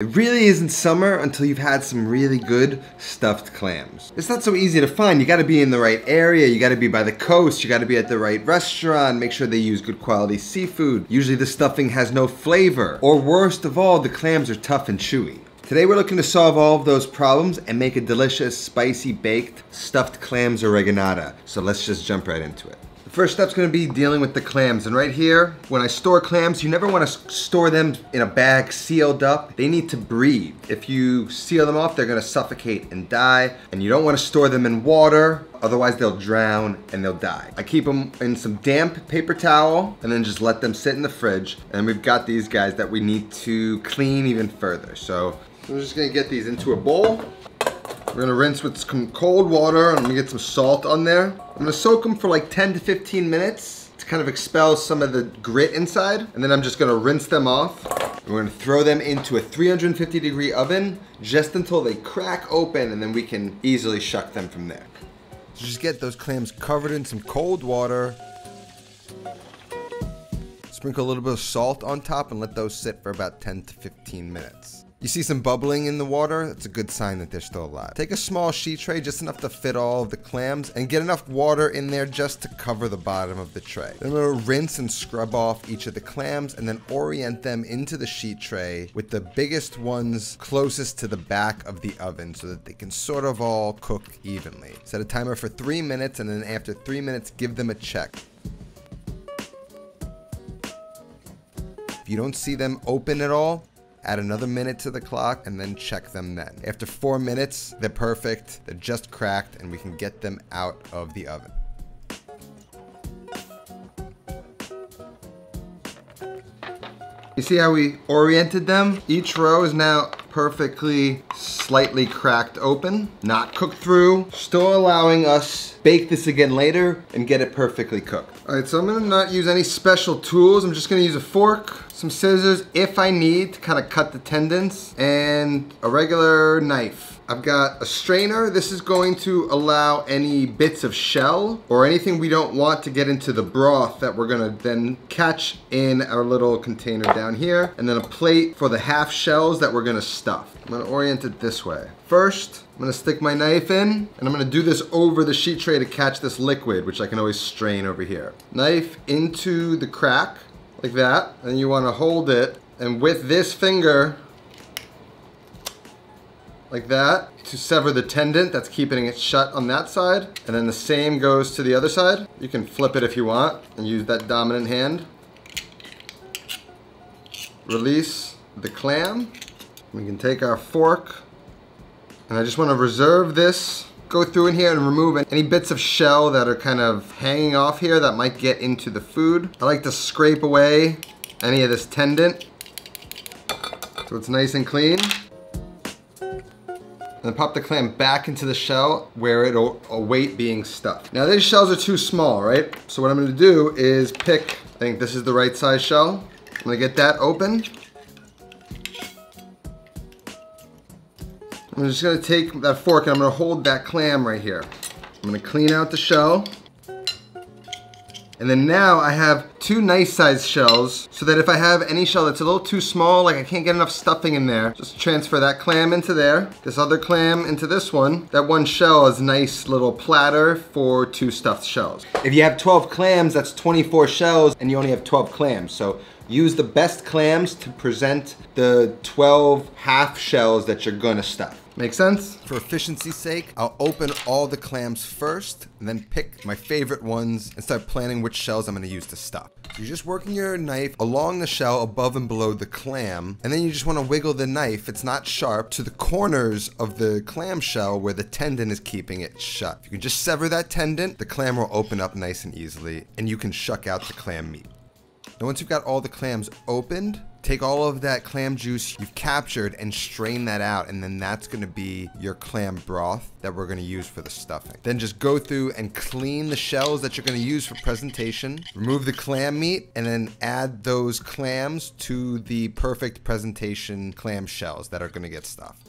It really isn't summer until you've had some really good stuffed clams. It's not so easy to find. You gotta be in the right area, you gotta be by the coast, you gotta be at the right restaurant, make sure they use good quality seafood. Usually the stuffing has no flavor. Or worst of all, the clams are tough and chewy. Today we're looking to solve all of those problems and make a delicious, spicy baked stuffed clams oreganata. So let's just jump right into it. First step's gonna be dealing with the clams. And right here, when I store clams, you never wanna store them in a bag sealed up. They need to breathe. If you seal them off, they're gonna suffocate and die. And you don't wanna store them in water, otherwise they'll drown and they'll die. I keep them in some damp paper towel and then just let them sit in the fridge. And we've got these guys that we need to clean even further. So we're just gonna get these into a bowl. We're gonna rinse with some cold water. Gonna get some salt on there. I'm gonna soak them for like 10 to 15 minutes to kind of expel some of the grit inside. And then I'm just gonna rinse them off. We're gonna throw them into a 350 degree oven just until they crack open and then we can easily shuck them from there. So just get those clams covered in some cold water. Sprinkle a little bit of salt on top and let those sit for about 10 to 15 minutes. You see some bubbling in the water? That's a good sign that they're still alive. Take a small sheet tray, just enough to fit all of the clams, and get enough water in there just to cover the bottom of the tray. Then gonna rinse and scrub off each of the clams and then orient them into the sheet tray with the biggest ones closest to the back of the oven so that they can sort of all cook evenly. Set a timer for three minutes and then after three minutes, give them a check. If you don't see them open at all, add another minute to the clock, and then check them then. After four minutes, they're perfect, they're just cracked, and we can get them out of the oven. You see how we oriented them? Each row is now perfectly slightly cracked open, not cooked through, still allowing us bake this again later and get it perfectly cooked. All right, so I'm gonna not use any special tools. I'm just gonna use a fork, some scissors if I need to kind of cut the tendons, and a regular knife. I've got a strainer. This is going to allow any bits of shell or anything we don't want to get into the broth that we're gonna then catch in our little container down here. And then a plate for the half shells that we're gonna stuff. I'm gonna orient it this way. First, I'm gonna stick my knife in and I'm gonna do this over the sheet tray to catch this liquid, which I can always strain over here. Knife into the crack like that. And you wanna hold it and with this finger, like that to sever the tendon that's keeping it shut on that side. And then the same goes to the other side. You can flip it if you want and use that dominant hand. Release the clam. We can take our fork and I just want to reserve this go through in here and remove any bits of shell that are kind of hanging off here that might get into the food. I like to scrape away any of this tendon so it's nice and clean. And then pop the clam back into the shell where it'll await being stuffed. Now these shells are too small, right? So what I'm gonna do is pick, I think this is the right size shell. I'm gonna get that open. I'm just gonna take that fork and I'm gonna hold that clam right here. I'm gonna clean out the shell. And then now I have two nice sized shells so that if I have any shell that's a little too small, like I can't get enough stuffing in there, just transfer that clam into there, this other clam into this one. That one shell is a nice little platter for two stuffed shells. If you have 12 clams, that's 24 shells and you only have 12 clams. So use the best clams to present the 12 half shells that you're gonna stuff. Make sense? For efficiency's sake, I'll open all the clams first, and then pick my favorite ones and start planning which shells I'm gonna use to stuff. You're just working your knife along the shell above and below the clam, and then you just wanna wiggle the knife, it's not sharp, to the corners of the clam shell where the tendon is keeping it shut. If You can just sever that tendon, the clam will open up nice and easily, and you can shuck out the clam meat. Now once you've got all the clams opened, take all of that clam juice you've captured and strain that out and then that's going to be your clam broth that we're going to use for the stuffing. Then just go through and clean the shells that you're going to use for presentation, remove the clam meat and then add those clams to the perfect presentation clam shells that are going to get stuffed.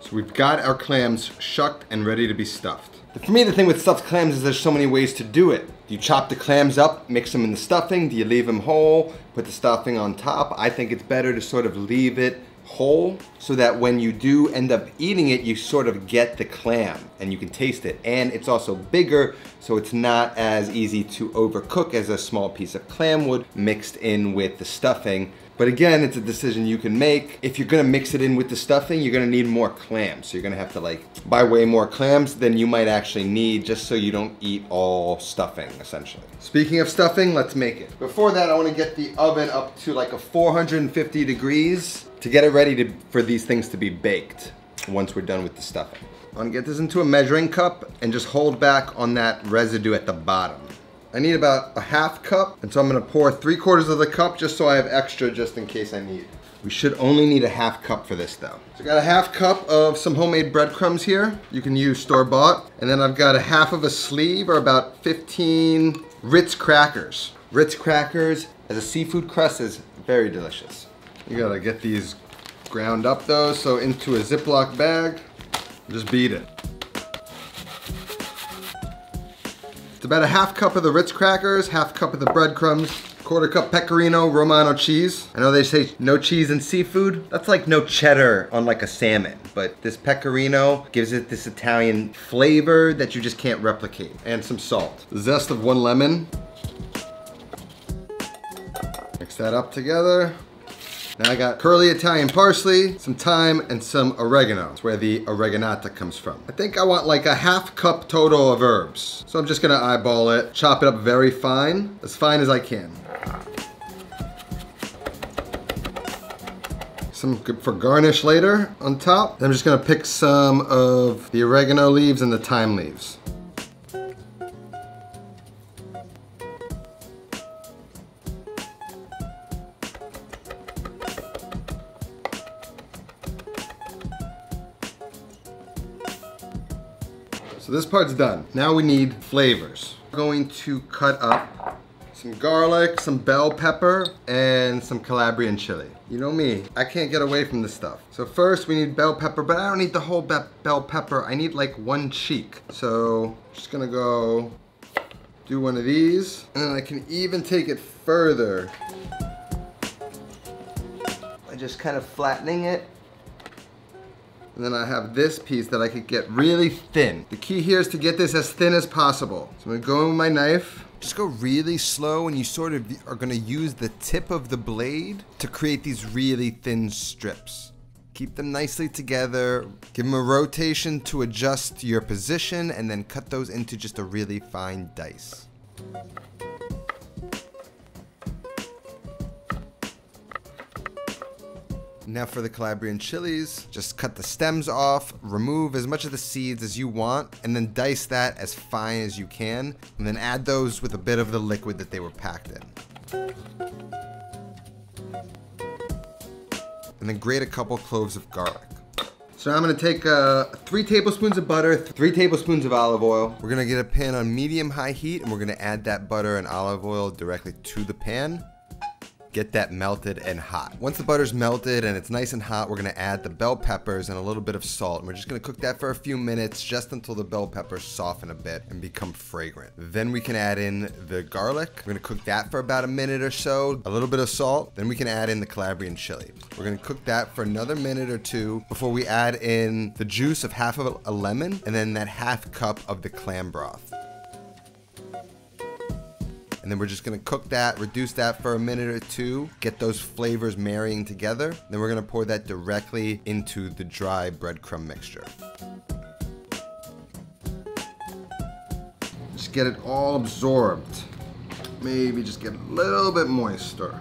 So we've got our clams shucked and ready to be stuffed. For me, the thing with stuffed clams is there's so many ways to do it. Do you chop the clams up, mix them in the stuffing? Do you leave them whole, put the stuffing on top? I think it's better to sort of leave it whole so that when you do end up eating it, you sort of get the clam and you can taste it. And it's also bigger, so it's not as easy to overcook as a small piece of clam would mixed in with the stuffing. But again, it's a decision you can make. If you're gonna mix it in with the stuffing, you're gonna need more clams. So you're gonna have to like buy way more clams than you might actually need just so you don't eat all stuffing, essentially. Speaking of stuffing, let's make it. Before that, I wanna get the oven up to like a 450 degrees to get it ready to, for these things to be baked once we're done with the stuffing. I'm gonna get this into a measuring cup and just hold back on that residue at the bottom. I need about a half cup, and so I'm gonna pour three quarters of the cup just so I have extra just in case I need. We should only need a half cup for this though. So I got a half cup of some homemade breadcrumbs here. You can use store-bought. And then I've got a half of a sleeve or about 15 Ritz crackers. Ritz crackers as a seafood crust is very delicious. You gotta get these ground up though, so into a Ziploc bag, just beat it. About a half cup of the Ritz crackers, half cup of the breadcrumbs, quarter cup pecorino romano cheese. I know they say no cheese in seafood. That's like no cheddar on like a salmon, but this pecorino gives it this Italian flavor that you just can't replicate. And some salt. The zest of one lemon. Mix that up together. Now I got curly Italian parsley, some thyme, and some oregano. That's where the oreganata comes from. I think I want like a half cup total of herbs. So I'm just gonna eyeball it, chop it up very fine, as fine as I can. Some good for garnish later on top. I'm just gonna pick some of the oregano leaves and the thyme leaves. So this part's done. Now we need flavors. We're going to cut up some garlic, some bell pepper, and some Calabrian chili. You know me, I can't get away from this stuff. So first we need bell pepper, but I don't need the whole be bell pepper. I need like one cheek. So just gonna go do one of these, and then I can even take it further. By just kind of flattening it and then I have this piece that I could get really thin. The key here is to get this as thin as possible. So I'm gonna go in with my knife. Just go really slow and you sort of are gonna use the tip of the blade to create these really thin strips. Keep them nicely together, give them a rotation to adjust your position, and then cut those into just a really fine dice. Now for the Calabrian chilies, just cut the stems off, remove as much of the seeds as you want, and then dice that as fine as you can, and then add those with a bit of the liquid that they were packed in. And then grate a couple cloves of garlic. So I'm gonna take uh, three tablespoons of butter, three tablespoons of olive oil. We're gonna get a pan on medium-high heat and we're gonna add that butter and olive oil directly to the pan get that melted and hot. Once the butter's melted and it's nice and hot, we're gonna add the bell peppers and a little bit of salt. And we're just gonna cook that for a few minutes just until the bell peppers soften a bit and become fragrant. Then we can add in the garlic. We're gonna cook that for about a minute or so, a little bit of salt. Then we can add in the Calabrian chili. We're gonna cook that for another minute or two before we add in the juice of half of a lemon and then that half cup of the clam broth and then we're just gonna cook that, reduce that for a minute or two, get those flavors marrying together. Then we're gonna pour that directly into the dry breadcrumb mixture. Just get it all absorbed. Maybe just get a little bit moister.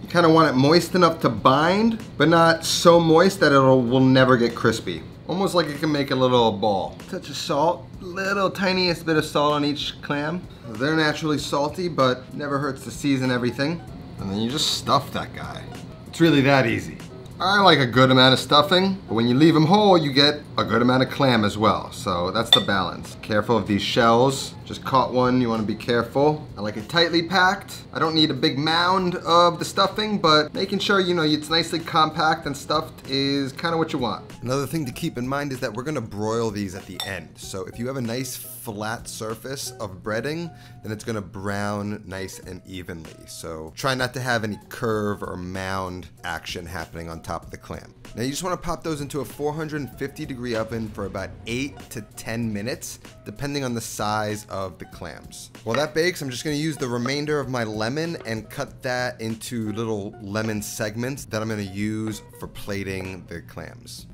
You kind of want it moist enough to bind, but not so moist that it will never get crispy. Almost like you can make a little ball. Touch of salt, little tiniest bit of salt on each clam. They're naturally salty, but never hurts to season everything. And then you just stuff that guy. It's really that easy. I like a good amount of stuffing, but when you leave them whole, you get a good amount of clam as well. So that's the balance. Careful of these shells. Just caught one, you wanna be careful. I like it tightly packed. I don't need a big mound of the stuffing, but making sure, you know, it's nicely compact and stuffed is kind of what you want. Another thing to keep in mind is that we're gonna broil these at the end. So if you have a nice flat surface of breading, then it's gonna brown nice and evenly. So try not to have any curve or mound action happening on top of the clam. Now you just wanna pop those into a 450 degree oven for about eight to 10 minutes, depending on the size of the clams. While that bakes, I'm just gonna use the remainder of my lemon and cut that into little lemon segments that I'm gonna use for plating the clams.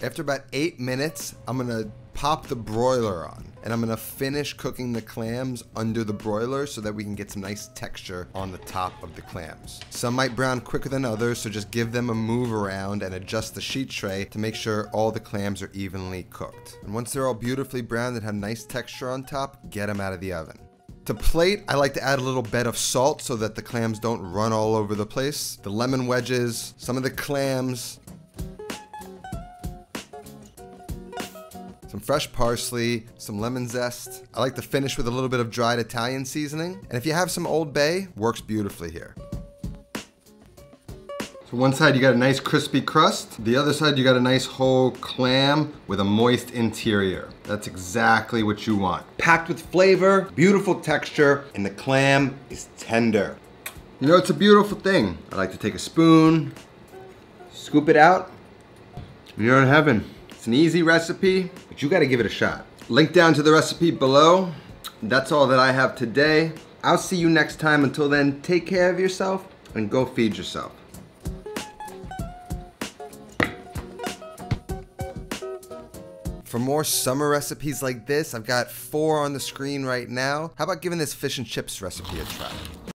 After about eight minutes, I'm gonna pop the broiler on and I'm gonna finish cooking the clams under the broiler so that we can get some nice texture on the top of the clams. Some might brown quicker than others, so just give them a move around and adjust the sheet tray to make sure all the clams are evenly cooked. And once they're all beautifully browned and have nice texture on top, get them out of the oven. To plate, I like to add a little bed of salt so that the clams don't run all over the place. The lemon wedges, some of the clams, some fresh parsley, some lemon zest. I like to finish with a little bit of dried Italian seasoning. And if you have some Old Bay, works beautifully here. So one side you got a nice crispy crust. The other side you got a nice whole clam with a moist interior. That's exactly what you want. Packed with flavor, beautiful texture, and the clam is tender. You know, it's a beautiful thing. I like to take a spoon, scoop it out, you're in heaven. It's an easy recipe, but you gotta give it a shot. Link down to the recipe below. That's all that I have today. I'll see you next time. Until then, take care of yourself and go feed yourself. For more summer recipes like this, I've got four on the screen right now. How about giving this fish and chips recipe a try?